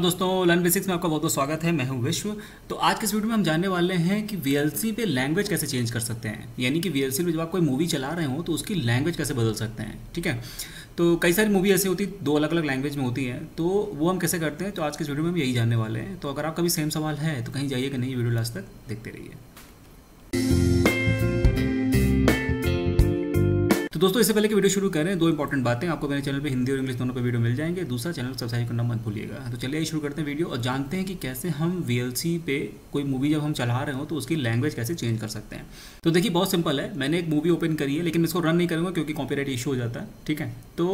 दोस्तों learn basics में आपका बहुत बहुत स्वागत है। मैं हूँ विश्व। तो आज के इस वीडियो में हम जानने वाले हैं कि VLC पे लैंग्वेज कैसे चेंज कर सकते हैं। यानी कि VLC में जब आप कोई मूवी चला रहे हो तो उसकी लैंग्वेज कैसे बदल सकते हैं, ठीक है? तो कई सारी मूवी ऐसी होती, दो अलग अलग लैंग्वेज में होती हैं। तो वो हम कैसे करते हैं तो आज के इस वीडियो में हम यही जानने वाले हैं। तो अगर आपका भी सेम सवाल है तो कहीं जाइए कि नहीं, वीडियो लास्ट तक देखते रहिए। दोस्तों, इससे पहले कि वीडियो शुरू करें, दो इंपॉर्टेंट बातें आपको मेरे चैनल पर हिंदी और इंग्लिश दोनों पर वीडियो मिल जाएँगे। दूसरा, चैनल सब्सक्राइब करना मत भूलिएगा। तो चलिए शुरू करते हैं वीडियो और जानते हैं कि कैसे हम VLC पे कोई मूवी जब हम चला रहे हो तो उसकी लैंग्वेज कैसे चेंज कर सकते हैं। तो देखिए, बहुत सिंपल है। मैंने एक मूवी ओपन करी है, लेकिन इसको रन नहीं करूँगा क्योंकि कॉपीराइट इशू हो जाता है, ठीक है? तो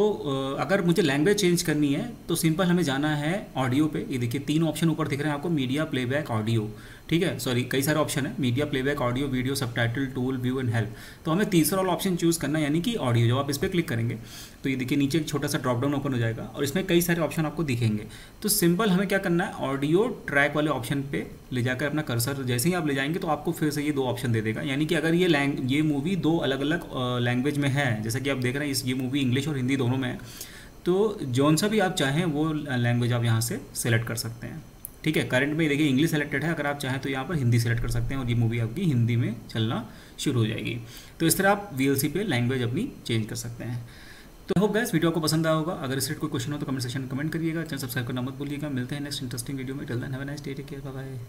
अगर मुझे लैंग्वेज चेंज करनी है तो सिंपल हमें जाना है ऑडियो पे। ये देखिए, तीन ऑप्शन ऊपर दिख रहे हैं आपको मीडिया प्लेबैक ऑडियो ठीक है? सॉरी कई सारे ऑप्शन है। Media playback audio video subtitle view and help तो हमें तीसरा ऑप्शन चूज़ करना यानी कि ऑडियो जब आप इस पर क्लिक करेंगे तो ये देखिए नीचे एक छोटा सा ड्रॉप डाउन ओपन हो जाएगा और इसमें कई सारे ऑप्शन आपको दिखेंगे। तो सिंपल हमें क्या करना है? ऑडियो ट्रैक वाले ऑप्शन पे ले जाकर अपना कर्सर जैसे ही आप ले जाएँगे तो आपको फिर से ये दो ऑप्शन दे देगा। यानी कि अगर ये लैंग ये मूवी दो अलग अलग लैंग्वेज में है, जैसा कि आप देख रहे हैं इस, ये मूवी इंग्लिश और हिंदी दोनों में है तो जौन सा भी आप चाहें वो लैंग्वेज आप यहाँ से सेलेक्ट कर सकते हैं। ठीक है करंट में देखिए इंग्लिश सेलेक्टेड है, अगर आप चाहें तो यहाँ पर हिंदी सेलेक्ट कर सकते हैं और ये मूवी आपकी हिंदी में चलना शुरू हो जाएगी। तो इस तरह आप वी पे लैंग्वेज अपनी चेंज कर सकते हैं। तो होप गैस वीडियो आपको पसंद आया होगा। अगर इस कोई क्वेश्चन हो तो कमेंट सेक्शन में कमेंट करिएगा। चैनल सब्सक्राइब करना मत भूलिएगा। मिलते हैं नेक्स्ट इंटरेस्टिंग वीडियो में। Till then have nice take care bye bye